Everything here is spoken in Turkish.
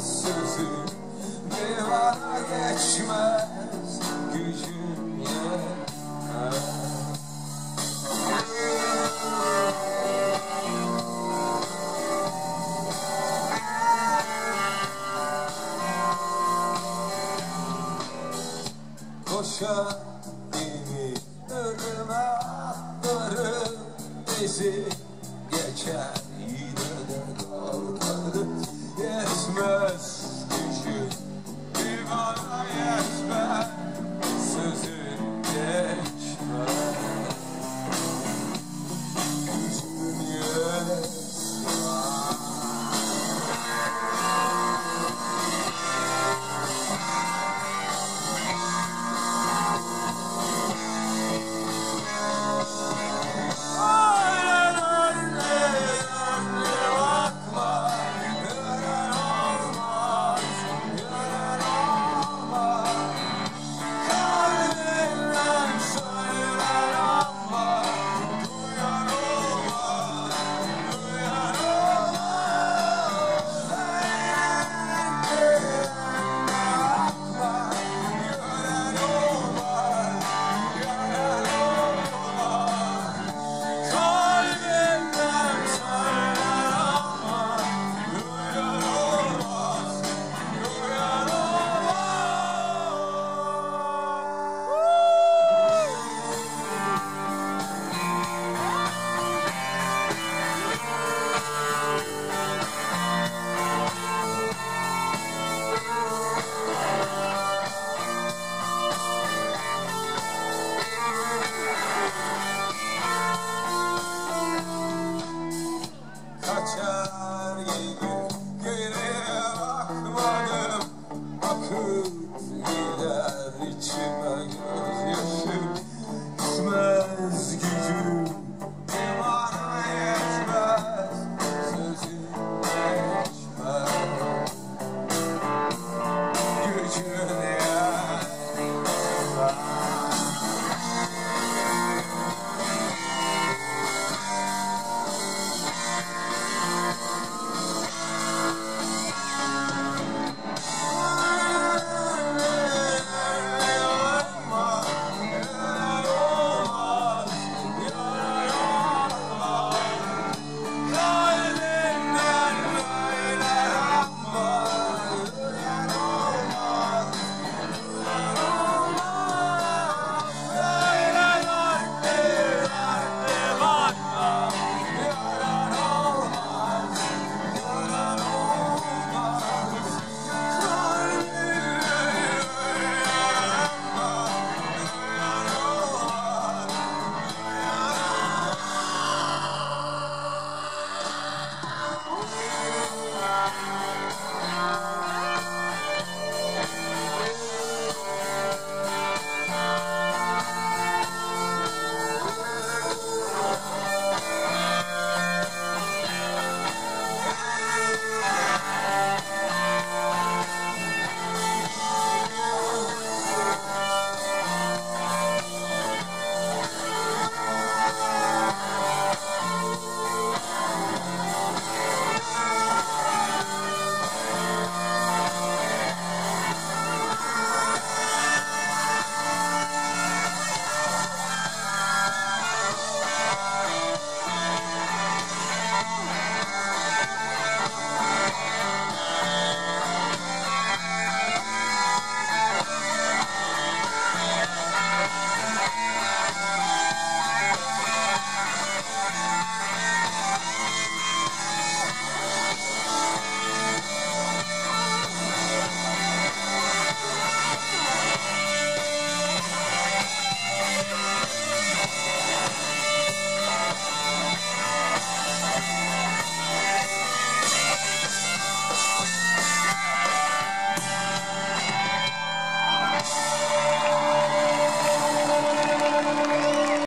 sözü Divana geçmez gücüm yetmez Koşar beni ölüme attırır bizi to my